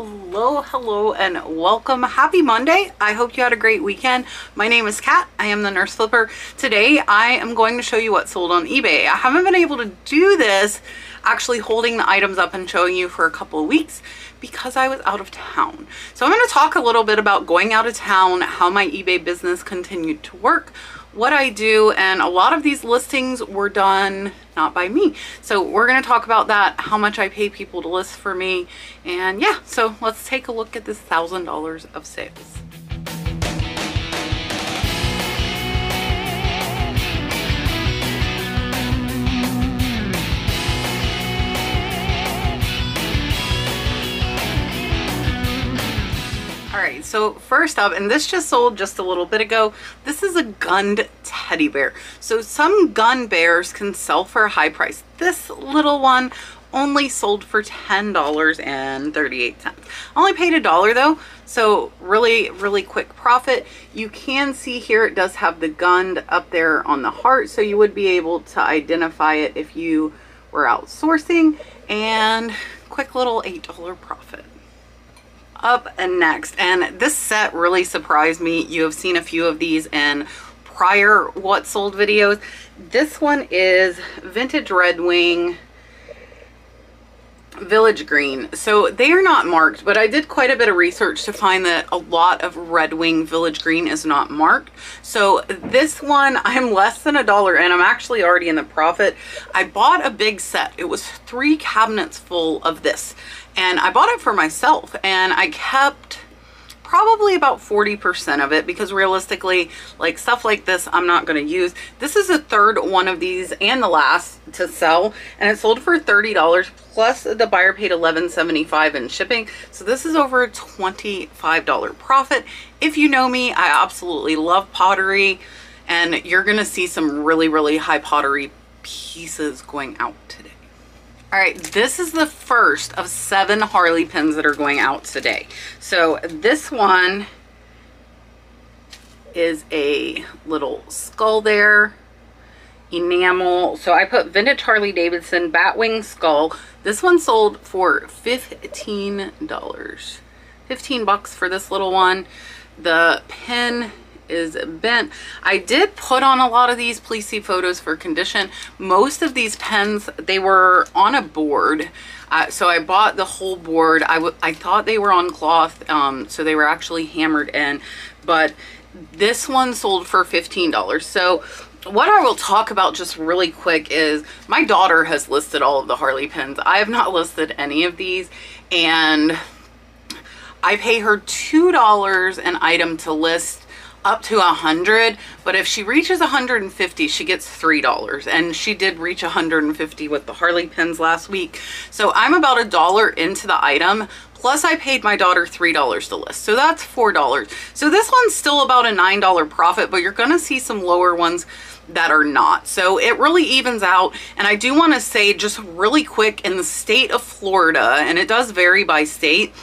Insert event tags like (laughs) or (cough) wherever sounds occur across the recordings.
Hello, hello, and welcome. Happy Monday. I hope you had a great weekend. My name is Kat. I am the Nurse Flipper. Today, I am going to show you what sold on eBay. I haven't been able to do this, actually holding the items up and showing you for a couple of weeks because I was out of town. So I'm going to talk a little bit about going out of town, how my eBay business continued to work, what I do, and a lot of these listings were done not by me. So we're going to talk about that, how much I pay people to list for me, and yeah, so let's take a look at this $1,000 of sales. Right, so first up, and this just sold just a little bit ago, this is a Gund teddy bear. So some Gund bears can sell for a high price. This little one only sold for $10.38. I only paid a dollar though, so really, really quick profit. You can see here it does have the Gund up there on the heart, so you would be able to identify it if you were outsourcing, and quick little $8 profit up next. And this set really surprised me. You have seen a few of these in prior what sold videos. This one is vintage red wing village green. So they are not marked but i did quite a bit of research to find that a lot of red wing village green is not marked. So this one (laughs) i'm less than a dollar and i'm actually already in the profit. I bought a big set. It was three cabinets full of this and I bought it for myself and I kept probably about 40% of it because realistically like stuff like this I'm not going to use. This is the third one of these and the last to sell and it sold for $30 plus the buyer paid $11.75 in shipping. So this is over a $25 profit. If you know me, I absolutely love pottery and you're going to see some really, really high pottery pieces going out today. All right, this is the first of seven Harley pins that are going out today. So this one is a little skull there, enamel. So I put vintage Harley Davidson Batwing skull. This one sold for $15. 15 bucks for this little one. The pin is bent. I did put on a lot of these. Please see photos for condition. Most of these pens, they were on a board. Uh, so I bought the whole board. I, I thought they were on cloth, um, so they were actually hammered in. But this one sold for $15. So what I will talk about just really quick is my daughter has listed all of the Harley pens. I have not listed any of these. And I pay her $2 an item to list up to a hundred but if she reaches 150 she gets three dollars. And she did reach 150 with the harley pins last week. So i'm about a dollar into the item. Plus i paid my daughter three dollars to list. So that's four dollars. So this one's still about a nine dollar profit but you're gonna see some lower ones that are not. So it really evens out. And I do want to say just really quick in the state of Florida, and it does vary by state,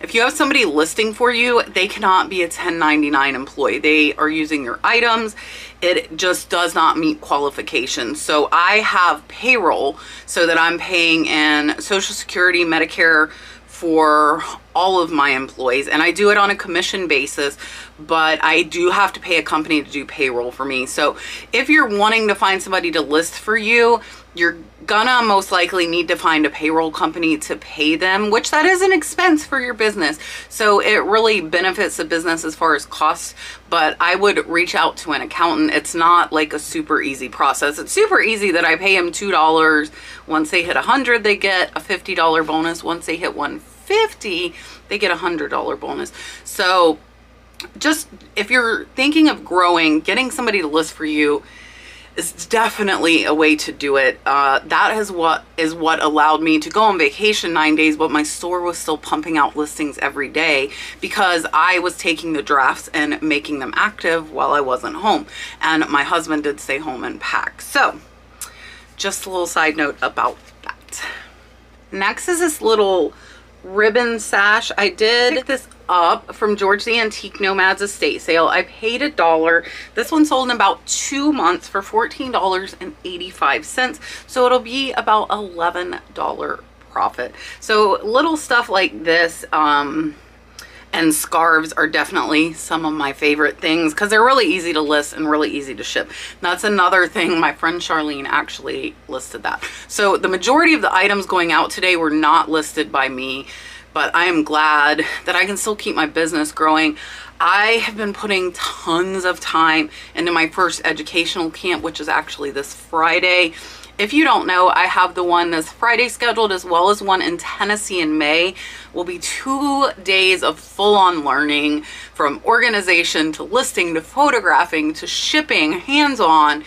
if you have somebody listing for you, they cannot be a 1099 employee. They are using your items. It just does not meet qualifications. So I have payroll so that I'm paying in Social Security, Medicare, for all of my employees and I do it on a commission basis but I do have to pay a company to do payroll for me so if you're wanting to find somebody to list for you you're gonna most likely need to find a payroll company to pay them, which that is an expense for your business. So it really benefits the business as far as costs, but I would reach out to an accountant. It's not like a super easy process. It's super easy that I pay them $2. Once they hit a 100, they get a $50 bonus. Once they hit 150, they get a $100 bonus. So just if you're thinking of growing, getting somebody to list for you, is definitely a way to do it. Uh, that is what is what allowed me to go on vacation nine days, but my store was still pumping out listings every day because I was taking the drafts and making them active while I wasn't home. And my husband did stay home and pack. So just a little side note about that. Next is this little ribbon sash. I did this up from George the Antique Nomads estate sale. I paid a dollar. This one sold in about two months for $14.85. So it'll be about $11 profit. So little stuff like this, um, and scarves are definitely some of my favorite things because they're really easy to list and really easy to ship. That's another thing. My friend Charlene actually listed that. So the majority of the items going out today were not listed by me, but I am glad that I can still keep my business growing. I have been putting tons of time into my first educational camp, which is actually this Friday. If you don't know, I have the one this Friday scheduled as well as one in Tennessee in May. Will be two days of full-on learning from organization to listing to photographing to shipping, hands-on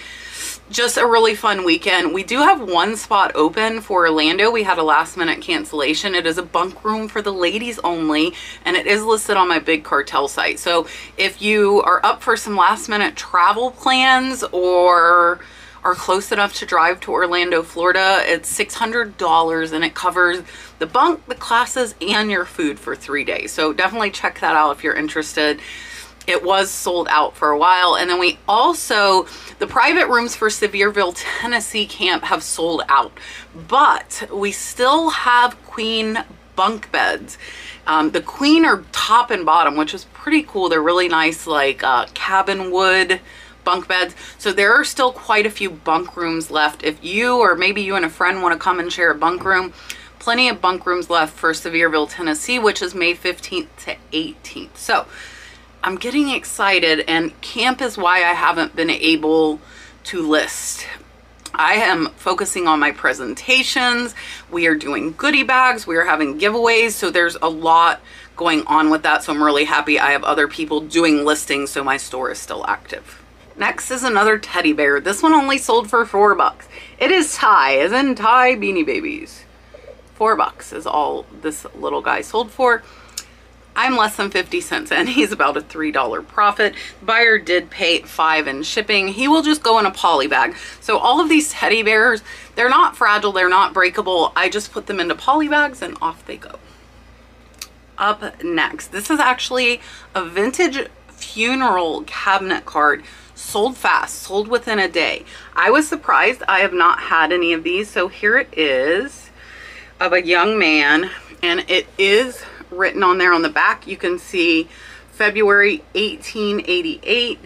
just a really fun weekend. We do have one spot open for Orlando. We had a last minute cancellation. It is a bunk room for the ladies only and it is listed on my big cartel site. So if you are up for some last minute travel plans or are close enough to drive to Orlando, Florida, it's $600 and it covers the bunk, the classes, and your food for three days. So definitely check that out if you're interested. It was sold out for a while. And then we also, the private rooms for Sevierville, (laughs) Tennessee camp have sold out, but we still have queen bunk beds. Um, the queen are top and bottom, which is pretty cool. They're really nice, like uh, cabin wood bunk beds. So there are still quite a few bunk rooms left. If you or maybe you and a friend want to come and share a bunk room, plenty of bunk rooms left for Sevierville, Tennessee, which is May 15th to 18th. So I'm getting excited and camp is why I haven't been able to list. I am focusing on my presentations. We are doing goodie bags. We are having giveaways. So there's a lot going on with that. So I'm really happy I have other people doing listings so my store is still active. Next is another teddy bear. This one only sold for four bucks. It is Ty, as in Ty Beanie Babies. Four bucks is all this little guy sold for. I'm less than 50 cents and (laughs) he's about a $3 profit. buyer did pay five in shipping. He will just go in a poly bag. So all of these teddy bears, they're not fragile, they're not breakable. I just put them into poly bags and off they go. Up next, this is actually a vintage funeral cabinet card sold fast, sold within a day. I was surprised I have not had any of these. So here it is of a young man and it is written on there on the back. You can see February 1888,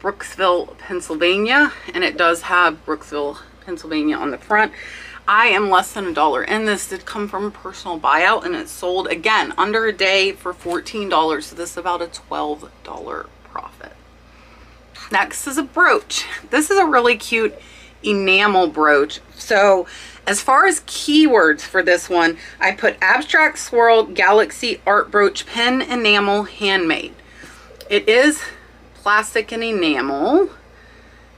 Brooksville, Pennsylvania. And it does have Brooksville, Pennsylvania on the front. I am less than a dollar and this did come from a personal buyout and it sold again under a day for $14 so this is about a $12 profit Next is a brooch. This is a really cute enamel brooch. So as far as keywords for this one, I put abstract swirl galaxy art brooch pen enamel handmade. It is plastic and enamel.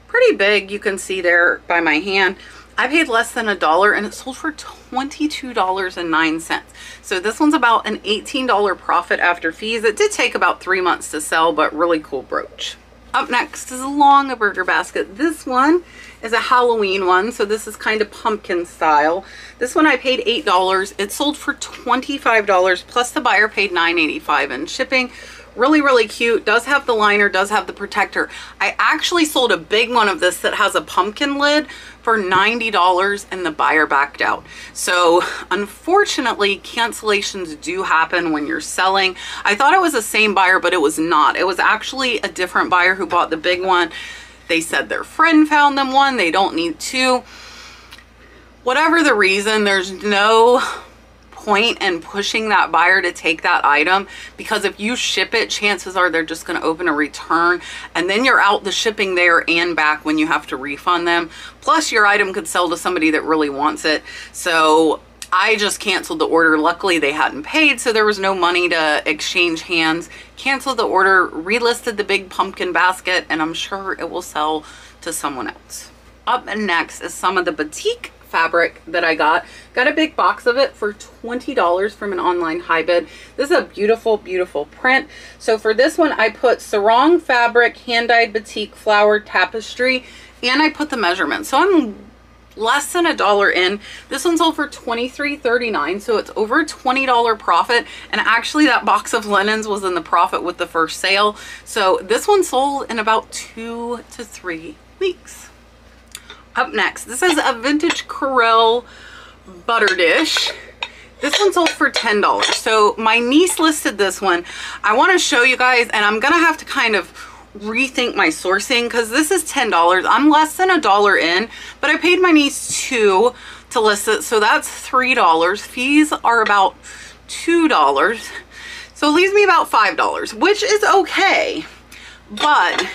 Pretty big, you can see there by my hand. I paid less than a dollar and it sold for $22.09. So this one's about an $18 profit after fees. It did take about three months to sell, but really cool brooch. Up next is a Longaberger basket. This one is a Halloween one, so this is kind of pumpkin style. This one I paid $8. It sold for $25, plus the buyer paid $9.85 in shipping really really cute does have the liner does have the protector. I actually sold a big one of this that has a pumpkin lid for $90 and the buyer backed out. So unfortunately cancellations do happen when you're selling. I thought it was the same buyer but it was not. It was actually a different buyer who bought the big one. They said their friend found them one they don't need two. Whatever the reason there's no point in pushing that buyer to take that item because if you ship it, chances are they're just going to open a return and then you're out the shipping there and back when you have to refund them. Plus your item could sell to somebody that really wants it. So I just canceled the order. Luckily they hadn't paid, so there was no money to exchange hands. Canceled the order, relisted the big pumpkin basket, and I'm sure it will sell to someone else. Up next is some of the batik fabric that I got. Got a big box of it for $20 from an online high bid. This is a beautiful, beautiful print. So for this one, I put sarong fabric, hand-dyed batik flower tapestry, and I put the measurement. So I'm less than a dollar in. This one sold for $23.39, so it's over a $20 profit. And actually that box of linens was in the profit with the first sale. So this one sold in about two to three weeks. Up next, this is a vintage Corelle butter dish. This one sold for $10. So my niece listed this one. I want to show you guys and I'm going to have to kind of rethink my sourcing because this is $10. I'm less than a dollar in, but I paid my niece two to list it. So that's $3. Fees are about $2. So it leaves me about $5, which is okay. But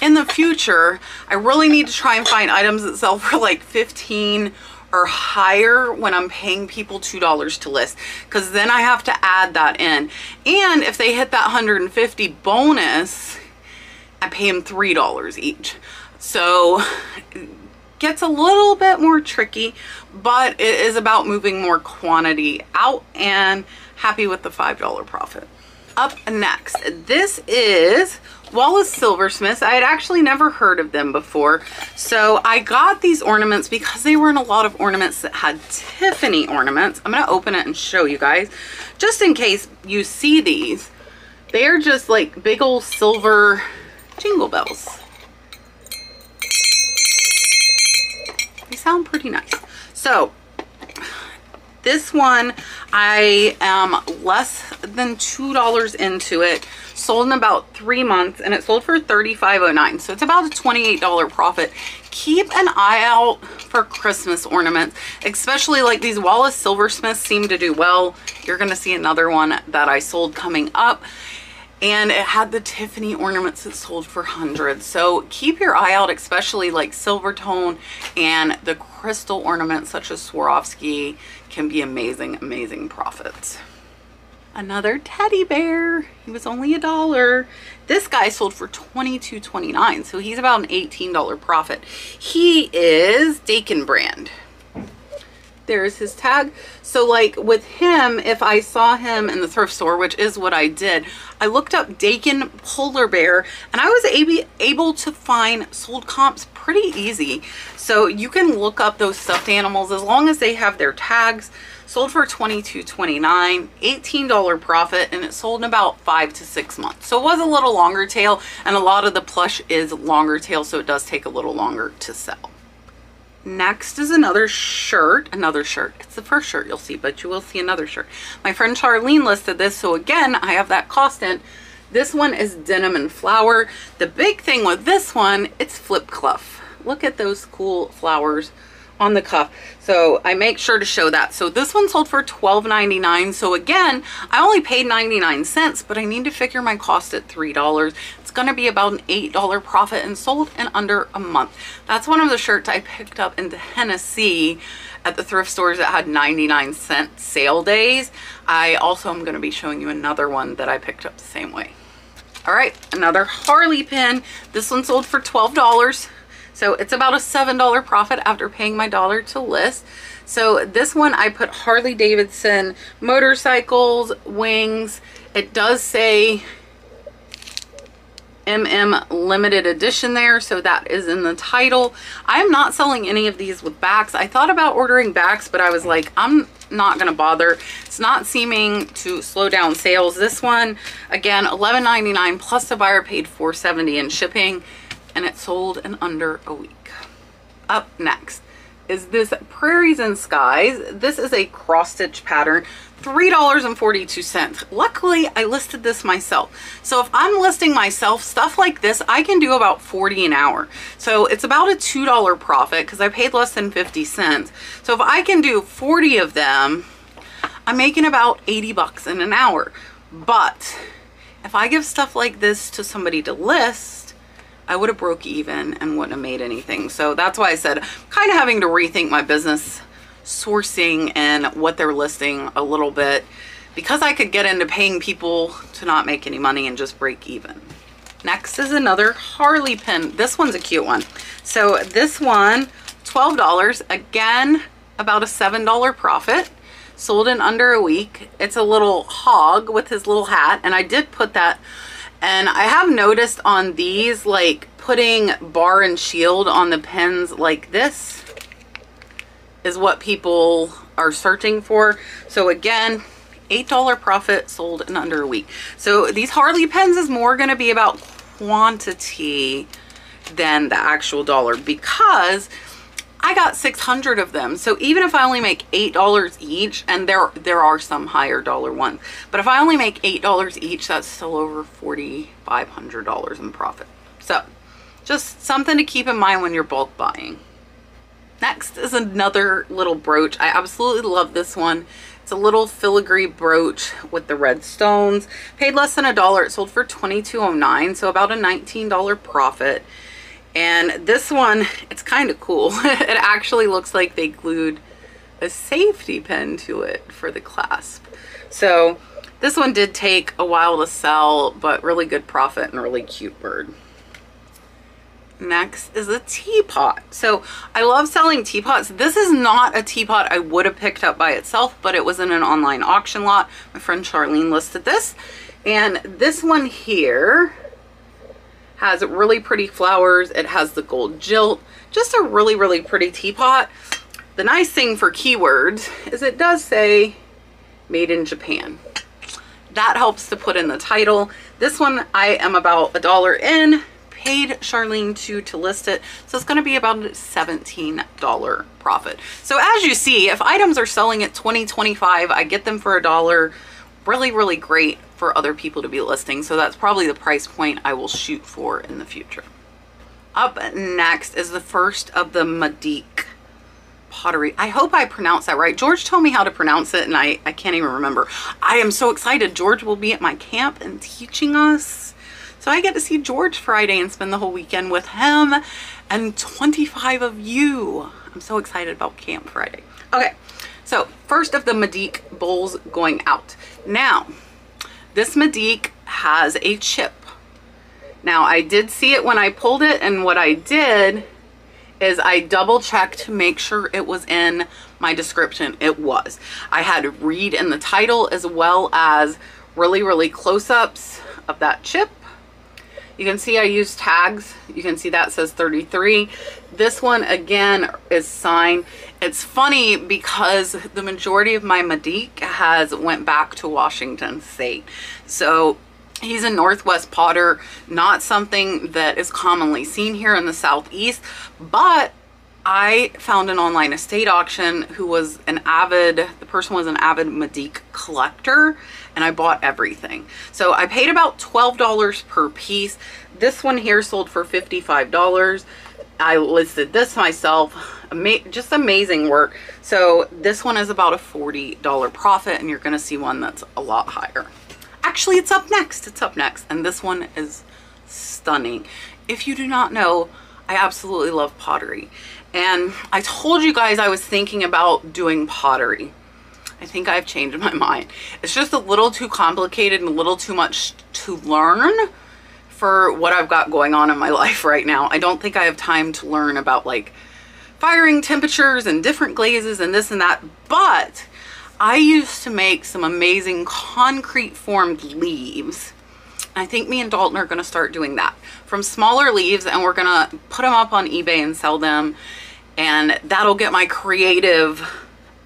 in the future, I really need to try and find items that sell for like 15 or higher when I'm paying people $2 to list because then I have to add that in. And if they hit that 150 bonus, I pay them $3 each. So gets a little bit more tricky, but it is about moving more quantity out and happy with the $5 profit. Up next, this is Wallace Silversmiths. I had actually never heard of them before. So I got these ornaments because they were in a lot of ornaments that had Tiffany ornaments. I'm going to open it and show you guys just in case you see these. They're just like big old silver jingle bells. They sound pretty nice. So this one, I am less than $2 into it. Sold in about three months and it sold for $35.09. So it's about a $28 profit. Keep an eye out for Christmas ornaments, especially like these Wallace Silversmiths seem to do well. You're gonna see another one that I sold coming up and it had the Tiffany ornaments that sold for hundreds. So keep your eye out, especially like silver tone and the crystal ornaments such as Swarovski can be amazing, amazing profits. Another teddy bear. He was only a dollar. This guy sold for $22.29, so he's about an $18 profit. He is Dakin brand there's his tag. So like with him, if I saw him in the thrift store, which is what I did, I looked up Dakin Polar Bear and I was ab able to find sold comps pretty easy. So you can look up those stuffed animals as long as they have their tags. Sold for $22.29, $18 profit, and it sold in about five to six months. So it was a little longer tail, and a lot of the plush is longer tail, so it does take a little longer to sell. Next is another shirt, another shirt. It's the first shirt you'll see, but you will see another shirt. My friend Charlene listed this, so again, I have that cost in. This one is denim and flower. The big thing with this one, it's flip cuff. Look at those cool flowers on the cuff. So I make sure to show that. So this one sold for $12.99. So again, I only paid 99 cents, but I need to figure my cost at $3 going to be about an $8 profit and sold in under a month. That's one of the shirts I picked up in Tennessee at the thrift stores that had 99 cent sale days. I also am going to be showing you another one that I picked up the same way. All right, another Harley pin. This one sold for $12. So it's about a $7 profit after paying my dollar to list. So this one I put Harley Davidson motorcycles, wings. It does say MM limited edition there so that is in the title. I'm not selling any of these with backs. I thought about ordering backs but I was like I'm not gonna bother. It's not seeming to slow down sales. This one again $11.99 plus the buyer paid $4.70 in shipping and it sold in under a week. Up next is this Prairies and Skies. This is a cross stitch pattern. $3.42. Luckily, I listed this myself. So if I'm listing myself, stuff like this, I can do about 40 an hour. So it's about a $2 profit because I paid less than 50 cents. So if I can do 40 of them, I'm making about 80 bucks in an hour. But if I give stuff like this to somebody to list, I would have broke even and wouldn't have made anything. So that's why I said kind of having to rethink my business sourcing and what they're listing a little bit because I could get into paying people to not make any money and just break even. Next is another Harley pin. This one's a cute one. So this one, $12. Again, about a $7 profit. Sold in under a week. It's a little hog with his little hat. And I did put that. And I have noticed on these, like putting bar and shield on the pens like this is what people are searching for. So again, $8 profit sold in under a week. So these Harley pens is more going to be about quantity than the actual dollar because I got 600 of them. So even if I only make $8 each, and there there are some higher dollar ones, but if I only make $8 each, that's still over $4,500 in profit. So just something to keep in mind when you're bulk buying. Next is another little brooch. I absolutely love this one. It's a little filigree brooch with the red stones. Paid less than a dollar. It sold for $22.09, so about a $19 profit. And this one, it's kind of cool. (laughs) it actually looks like they glued a safety pin to it for the clasp. So this one did take a while to sell, but really good profit and really cute bird. Next is a teapot. So I love selling teapots. This is not a teapot I would have picked up by itself, but it was in an online auction lot. My friend Charlene listed this. And this one here has really pretty flowers. It has the gold jilt. Just a really, really pretty teapot. The nice thing for keywords is it does say made in Japan. That helps to put in the title. This one I am about a dollar in paid Charlene to to list it. So it's going to be about a $17 profit. So as you see, if items are selling at 20, 25, I get them for a dollar. Really, really great for other people to be listing. So that's probably the price point I will shoot for in the future. Up next is the first of the Medique pottery. I hope I pronounced that right. George told me how to pronounce it and I, I can't even remember. I am so excited. George will be at my camp and teaching us so I get to see George Friday and spend the whole weekend with him and 25 of you. I'm so excited about Camp Friday. Okay, so first of the Medique bowls going out. Now, this Medique has a chip. Now, I did see it when I pulled it, and what I did is I double checked to make sure it was in my description. It was. I had read in the title as well as really, really close-ups of that chip you can see I use tags. You can see that says 33. This one again is signed. It's funny because the majority of my Medique has went back to Washington State. So he's a Northwest potter, not something that is commonly seen here in the Southeast, but I found an online estate auction who was an avid, the person was an avid Medique collector and I bought everything. So I paid about $12 per piece. This one here sold for $55. I listed this myself. Ama just amazing work. So this one is about a $40 profit and you're gonna see one that's a lot higher. Actually, it's up next. It's up next. And this one is stunning. If you do not know, I absolutely love pottery. And I told you guys I was thinking about doing pottery. I think I've changed my (laughs) mind. It's just a little too complicated and a little too much to learn for what I've got going on in my (laughs) life right now. I don't think I have time to learn about like firing temperatures and different glazes and this and that. But I used to make some amazing concrete formed leaves. I think me and Dalton are going to start doing that from smaller leaves and we're going to put them up on eBay and sell them and that'll get my creative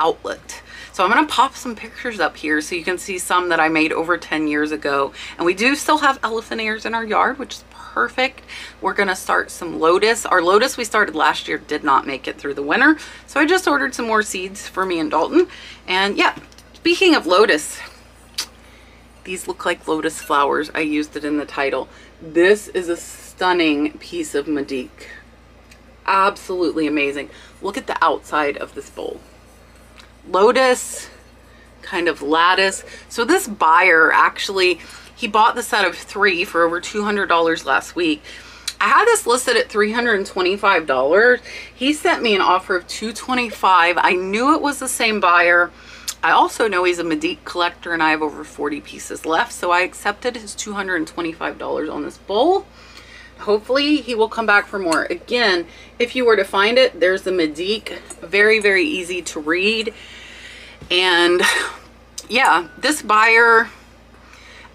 outlet. So I'm going to pop some pictures up here so you can see some that I made over 10 years ago. And we do still have elephant ears in our yard, which is perfect. We're going to start some lotus. Our lotus we started last year did not make it through the winter. So I just ordered some more seeds for me and Dalton. And yeah, speaking of lotus, these look like lotus flowers. I used it in the title. This is a stunning piece of Medique absolutely amazing. Look at the outside of this bowl. Lotus, kind of lattice. So this buyer actually, he bought the set of three for over $200 last week. I had this listed at $325. He sent me an offer of $225. I knew it was the same buyer. I also know he's a Medique collector and I have over 40 pieces left. So I accepted his $225 on this bowl hopefully he will come back for more. Again, if you were to find it, there's the Medique. Very, very easy to read. And yeah, this buyer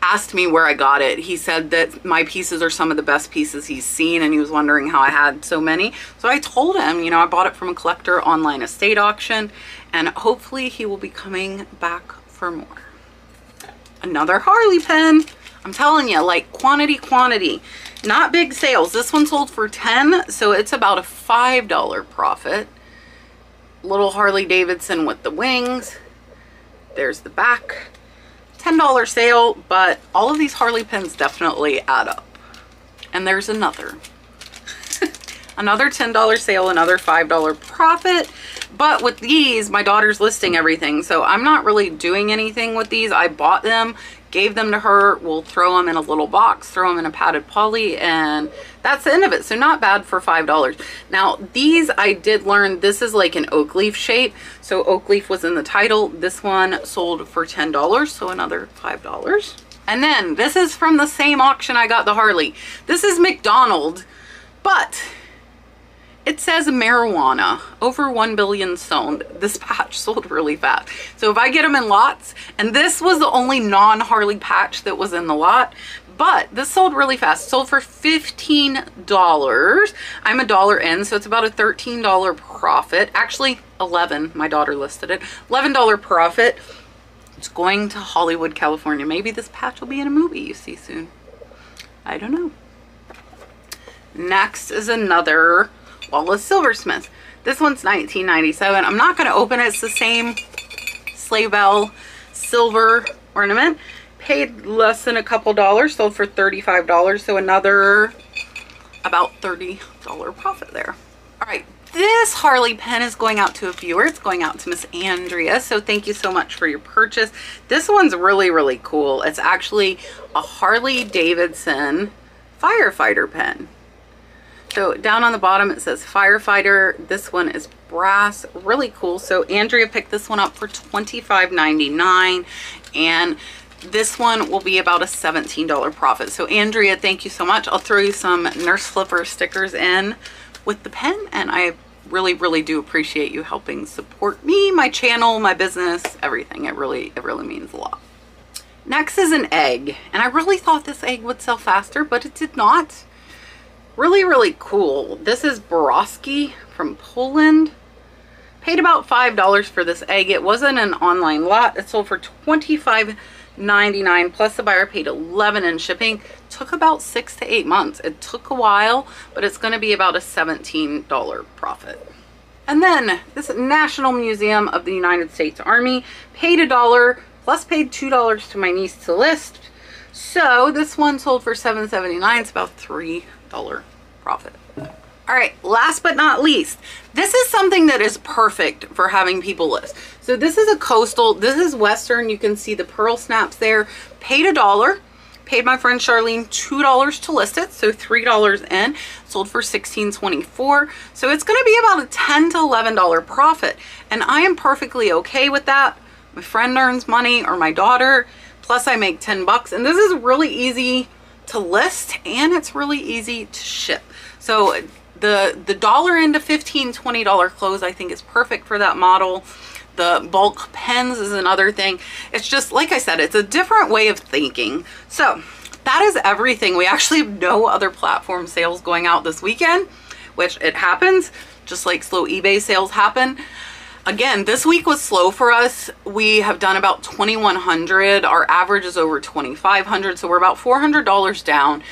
asked me where I got it. He said that my pieces are some of the best pieces he's seen and he was wondering how I had so many. So I told him, you know, I bought it from a collector online estate auction and hopefully he will be coming back for more. Another Harley pen. I'm telling you, like quantity, quantity. Not big sales. This one sold for 10 so it's about a $5 profit. little Harley Davidson with the wings. There's the back. $10 sale, but all of these Harley pins definitely add up. And there's another. (laughs) another $10 sale, another $5 profit. But with these, my daughter's listing everything. So I'm not really doing anything with these. I bought them, gave them to her. We'll throw them in a little box, throw them in a padded poly, and that's the end of it. So not bad for $5. Now, these I did learn, this is like an oak leaf shape. So oak leaf was in the title. This one sold for $10, so another $5. And then this is from the same auction I got the Harley. This is McDonald, but it says marijuana, over 1 billion sold. This patch sold really fast. So if I get them in lots, and this was the only non-Harley patch that was in the lot, but this sold really fast. Sold for $15. I'm a dollar in, so it's about a $13 profit. Actually, 11 my daughter listed it. $11 profit. It's going to Hollywood, California. Maybe this patch will be in a movie you see soon. I don't know. Next is another Wallace Silversmith. This one's 1997. I'm not going to open it. It's the same sleigh bell silver ornament. Paid less than a couple dollars. Sold for $35. So another about $30 profit there. All right. This Harley pen is going out to a viewer. It's going out to Miss Andrea. So thank you so much for your purchase. This one's really, really cool. It's actually a Harley Davidson firefighter pen. So down on the bottom it says firefighter. This one is brass, really cool. So Andrea picked this one up for $25.99 and this one will be about a $17 profit. So Andrea, thank you so much. I'll throw you some Nurse Flipper stickers in with the pen and I really, really do appreciate you helping support me, my channel, my business, everything. It really, it really means a lot. Next is an egg. And I really thought this egg would sell faster, but it did not. Really, really cool. This is Borowski from Poland. Paid about $5 for this egg. It wasn't an online lot. It sold for $25.99 plus the buyer paid 11 in shipping. Took about six to eight months. It took a while, but it's going to be about a $17 profit. And then this National Museum of the United States Army paid a dollar plus paid $2 to my niece to list. So this one sold for $7.79. It's about three profit. All right, last but not least, this is something that is perfect for having people list. So this is a coastal, this is Western. You can see the pearl snaps there. Paid a dollar, paid my friend Charlene $2 to list it. So $3 in, sold for $16.24. So it's gonna be about a $10 to $11 profit. And I am perfectly okay with that. My friend earns money or my daughter, plus I make 10 bucks. And this is really easy to list and it's really easy to ship. So the the dollar into 15 20 dollar clothes I think is perfect for that model. The bulk pens is another thing. It's just like I said, it's a different way of thinking. So that is everything. We actually have no other platform sales going out this weekend, which it happens just like slow eBay sales happen. Again, this week was slow for us. We have done about 2,100. Our average is over 2,500. So we're about $400 down.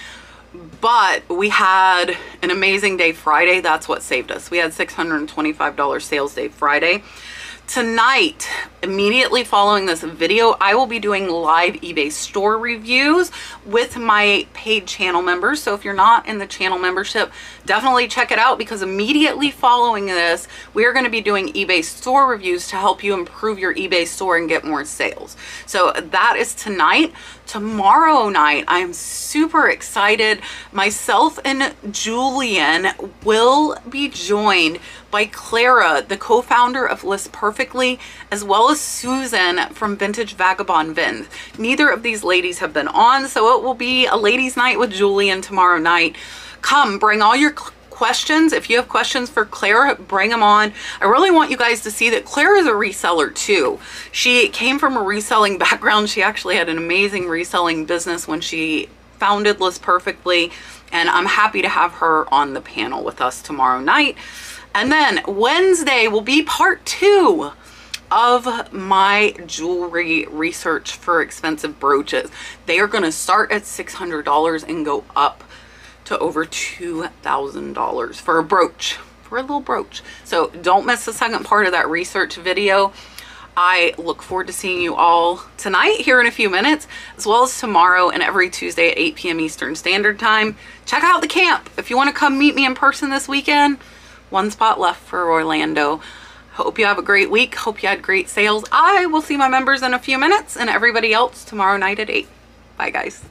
But we had an amazing day Friday. That's what saved us. We had $625 sales day Friday. Tonight, immediately following this video, I will be doing live eBay store reviews with my paid channel members. So if you're not in the channel membership, definitely check it out because immediately following this, we are going to be doing eBay store reviews to help you improve your eBay store and get more sales. So that is tonight tomorrow night. I am super excited. Myself and Julian will be joined by Clara, the co-founder of List Perfectly, as well as Susan from Vintage Vagabond Vins. Neither of these ladies have been on, so it will be a ladies night with Julian tomorrow night. Come, bring all your questions. If you have questions for Claire, bring them on. I really want you guys to see that Claire is a reseller too. She came from a reselling (laughs) background. She actually had an amazing reselling business when she founded List Perfectly. And I'm happy to have her on the panel with us tomorrow night. And then Wednesday will be part two of my jewelry research for expensive brooches. They are going to start at $600 and go up to over $2,000 for a brooch, for a little brooch. So don't miss the second part of that research video. I look forward to seeing you all tonight here in a few minutes, as well as tomorrow and every Tuesday at 8 p.m. Eastern Standard Time. Check out the camp. If you want to come meet me in person this weekend, one spot left for Orlando. Hope you have a great week. Hope you had great sales. I will see my members in a few minutes and everybody else tomorrow night at 8. Bye, guys.